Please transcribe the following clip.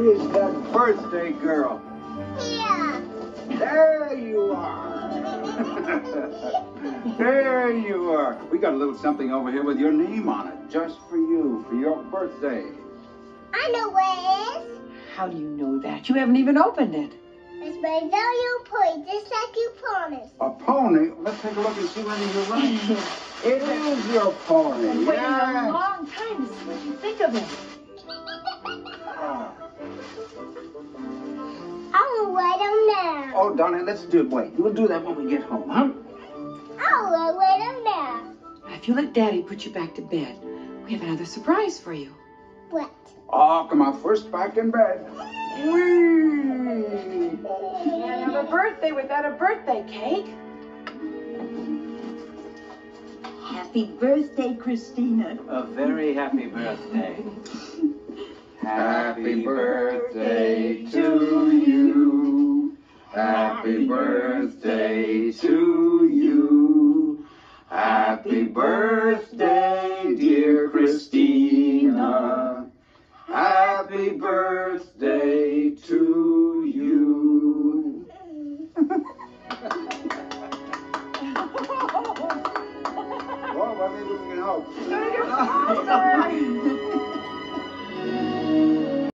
Where is that birthday girl? Here. There you are. there you are. We got a little something over here with your name on it, just for you, for your birthday. I know where it is. How do you know that? You haven't even opened it. It's my value pony, just like you promised. A pony? Let's take a look and see whether you're right. it is your pony. Been waiting yes. a long time to see what you think of it. I'll write them. Oh, darling, let's do it. Wait, we'll do that when we get home, huh? Oh, I'll write them down. Now, if you let Daddy put you back to bed, we have another surprise for you. What? Oh, come on, first back in bed. Whee! Can't have a birthday without a birthday cake. Happy birthday, Kristina. A very happy birthday. Happy birthday to you. Happy birthday to you. Happy birthday, dear Kristina. Happy birthday to you. well, we can help.